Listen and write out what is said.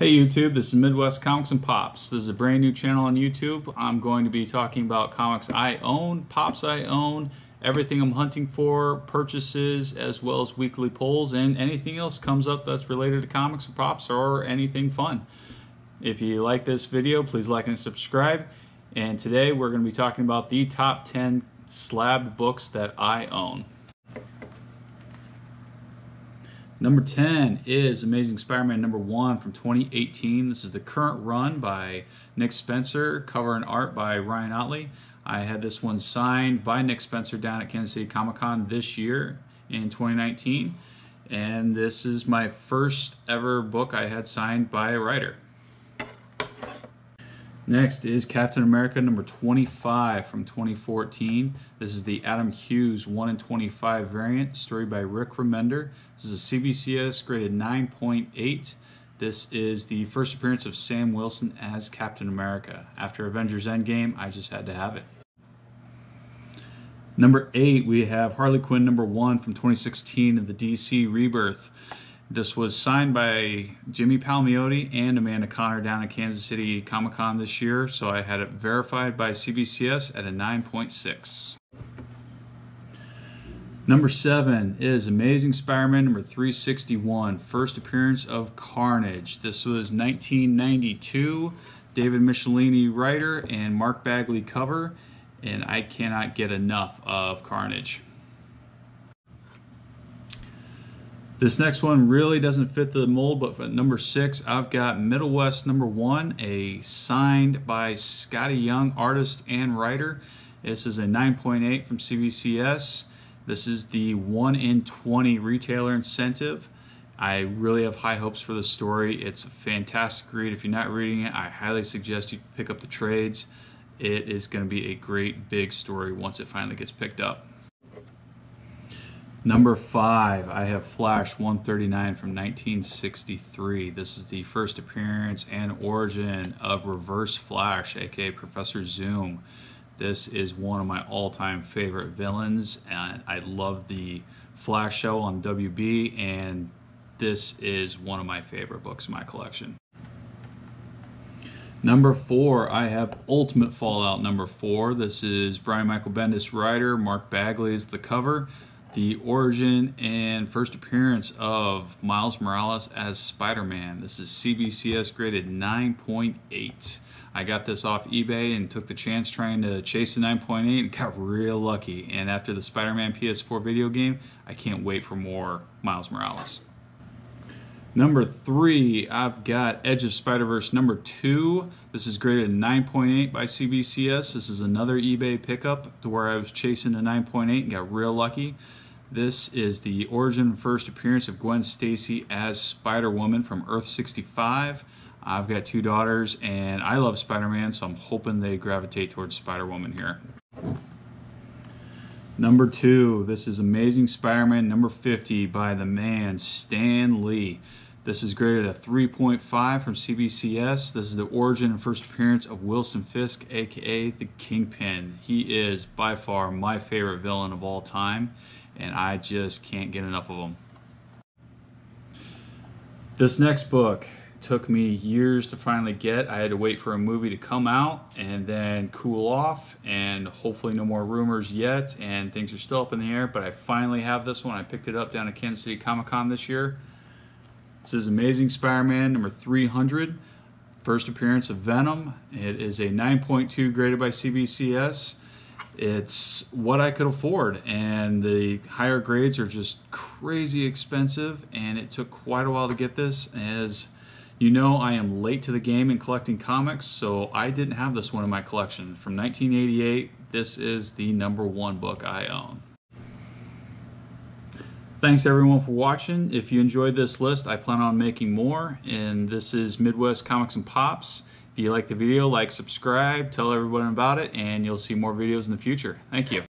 Hey YouTube, this is Midwest Comics and Pops. This is a brand new channel on YouTube. I'm going to be talking about comics I own, pops I own, everything I'm hunting for, purchases, as well as weekly polls, and anything else comes up that's related to comics or pops or anything fun. If you like this video, please like and subscribe. And today we're going to be talking about the top 10 slab books that I own. Number 10 is Amazing Spider-Man number 1 from 2018. This is the current run by Nick Spencer, cover and art by Ryan Ottley. I had this one signed by Nick Spencer down at Kansas City Comic-Con this year in 2019. And this is my first ever book I had signed by a writer. Next is Captain America number 25 from 2014. This is the Adam Hughes 1 in 25 variant, story by Rick Remender. This is a CBCS graded 9.8. This is the first appearance of Sam Wilson as Captain America. After Avengers Endgame, I just had to have it. Number 8, we have Harley Quinn number 1 from 2016 of the DC Rebirth. This was signed by Jimmy Palmiotti and Amanda Conner down at Kansas City Comic Con this year, so I had it verified by CBCS at a 9.6. Number 7 is Amazing Spider-Man number 361, first appearance of Carnage. This was 1992, David Michelinie writer and Mark Bagley cover, and I cannot get enough of Carnage. This next one really doesn't fit the mold, but for number six, I've got Middlewest number one, a signed by Skottie Young, artist and writer. This is a 9.8 from CBCS. This is the 1 in 20 retailer incentive. I really have high hopes for the story. It's a fantastic read. If you're not reading it, I highly suggest you pick up the trades. It is going to be a great big story once it finally gets picked up. Number five, I have Flash 139 from 1963. This is the first appearance and origin of Reverse Flash, aka Professor Zoom. This is one of my all-time favorite villains, and I love the Flash show on WB, and this is one of my favorite books in my collection. Number four, I have Ultimate Fallout number four. This is Brian Michael Bendis writer, Mark Bagley is the cover the origin and first appearance of Miles Morales as Spider-Man. This is CBCS graded 9.8. I got this off eBay and took the chance trying to chase the 9.8 and got real lucky. And after the Spider-Man PS4 video game, I can't wait for more Miles Morales. Number three, I've got Edge of Spider-Verse number two. This is graded 9.8 by CBCS. This is another eBay pickup to where I was chasing the 9.8 and got real lucky. This is the origin first appearance of Gwen Stacy as Spider-Woman from Earth 65. I've got two daughters and I love Spider-Man, so I'm hoping they gravitate towards Spider-Woman here. Number two, this is Amazing Spider-Man number 50 by the man Stan Lee. This is graded a 3.5 from CBCS. This is the origin and first appearance of Wilson Fisk, aka the Kingpin. He is by far my favorite villain of all time and I just can't get enough of them. This next book took me years to finally get. I had to wait for a movie to come out and then cool off and hopefully no more rumors yet and things are still up in the air but I finally have this one. I picked it up down at Kansas City Comic Con this year. This is Amazing Spider-Man number 300. First appearance of Venom. It is a 9.2 graded by CBCS it's what I could afford and the higher grades are just crazy expensive and it took quite a while to get this as you know I am late to the game in collecting comics so I didn't have this one in my collection from 1988 this is the number one book I own Thanks everyone for watching. If you enjoyed this list, I plan on making more. And this is Midwest Comics and Pops. If you like the video, like, subscribe, tell everyone about it, and you'll see more videos in the future. Thank you.